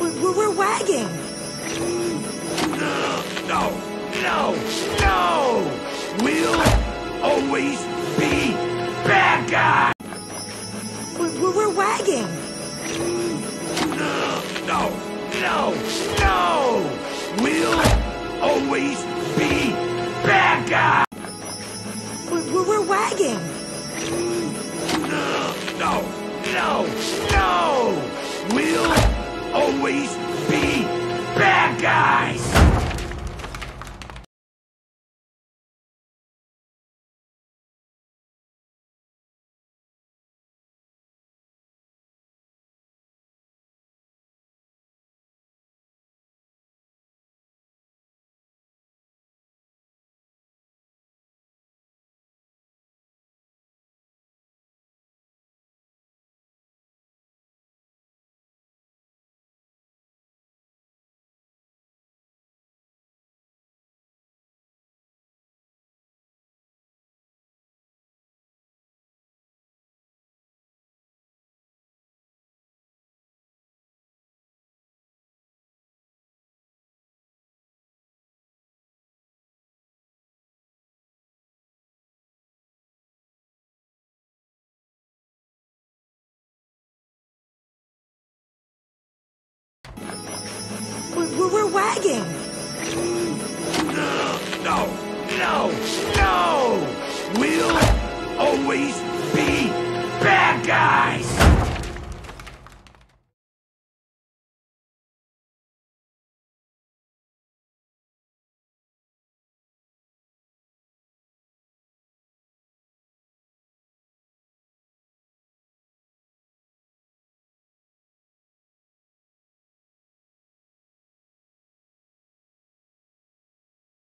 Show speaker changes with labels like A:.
A: We're, we're wagging.
B: No, no, no! We'll always be bad guys!
A: We're, we're wagging.
B: No, no, no! We'll always be bad guys!
A: We're, we're wagging.
B: No, no, always be bad guys!
A: We're, we're wagging.